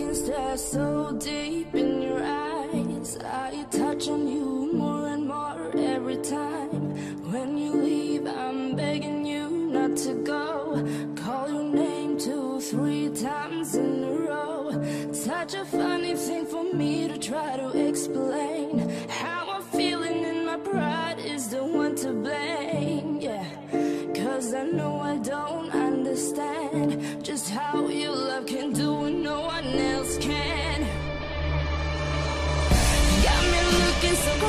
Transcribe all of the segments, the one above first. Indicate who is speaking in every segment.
Speaker 1: and stare so deep in your eyes. I touch on you more and more every time. When you leave, I'm begging you not to go. Call your name two, three times in a row. Such a funny thing for me to try to explain. How I'm feeling in my pride is the one to blame. Yeah, cause I know I don't understand just how your so crazy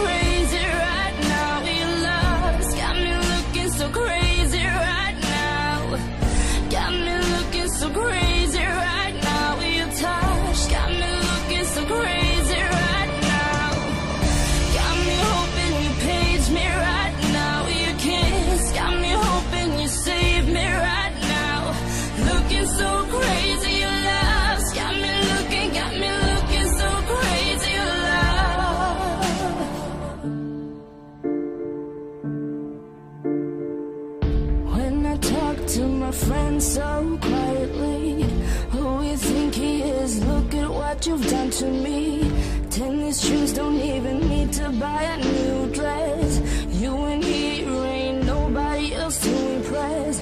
Speaker 1: my friends so quietly, who you think he is? Look at what you've done to me. Tennis shoes don't even need to buy a new dress. You and he ain't nobody else to impress.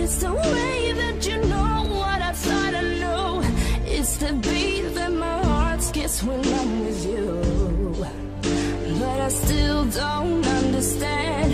Speaker 1: It's the way that you know what I thought I knew. It's the beat that my heart skips when I'm with you. But I still don't understand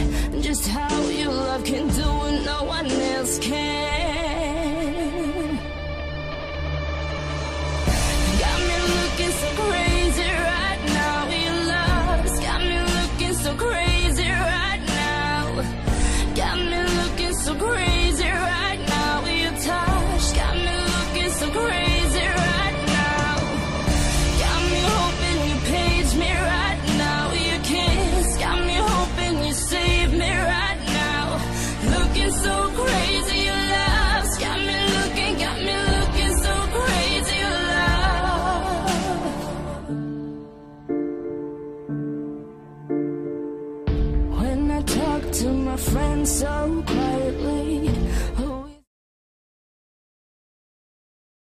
Speaker 1: to my friends so quietly,